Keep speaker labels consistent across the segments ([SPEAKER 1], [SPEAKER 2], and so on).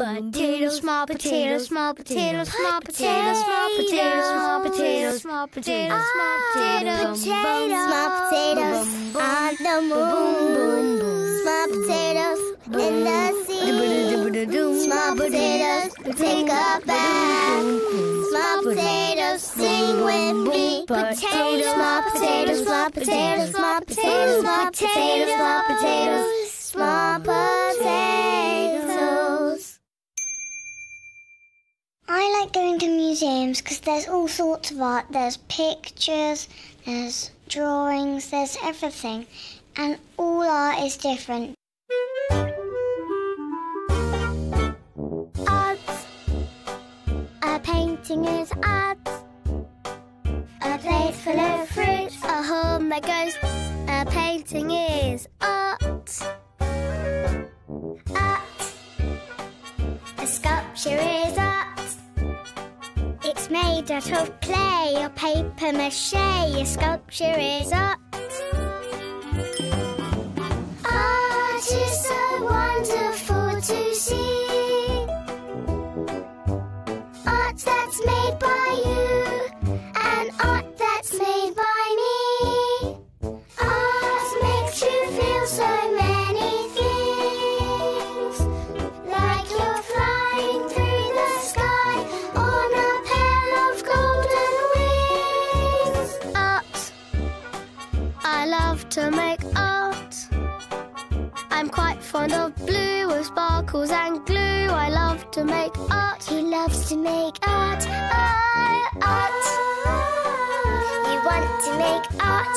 [SPEAKER 1] Potato, small potato, small potato, small potato, small potato, small potato, small potato, small potato,
[SPEAKER 2] Small potatoes on the moon. Small potatoes in the sea. Small potatoes take a bath. Small potatoes sing with me. Potatoes, small potatoes, small potatoes, small potatoes, small potatoes, small potatoes, small museums because there's all sorts of art. There's pictures, there's drawings, there's everything. And all art is different. Arts. A painting is art. A plate full of fruit. A home that goes. A painting is Made out of clay or paper mache. A sculpture is art. Art is so wonderful to see. Art that's made by you, to make art. I'm quite fond of blue with sparkles and glue. I love to make art. He loves to make art. I, art. You want to make art?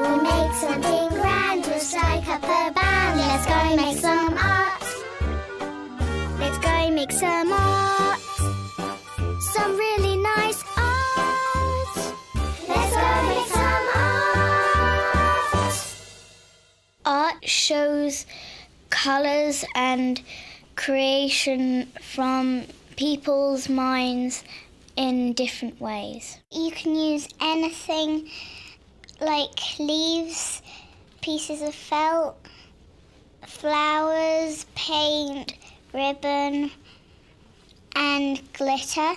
[SPEAKER 2] We'll make something grand. Strike up a band. Let's go make some art. Let's go make some art. Shows colours and creation from people's minds in different ways. You can use anything like leaves, pieces of felt, flowers, paint, ribbon, and glitter.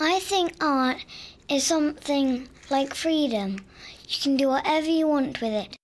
[SPEAKER 2] I think art is something like freedom. You can do whatever you want with it.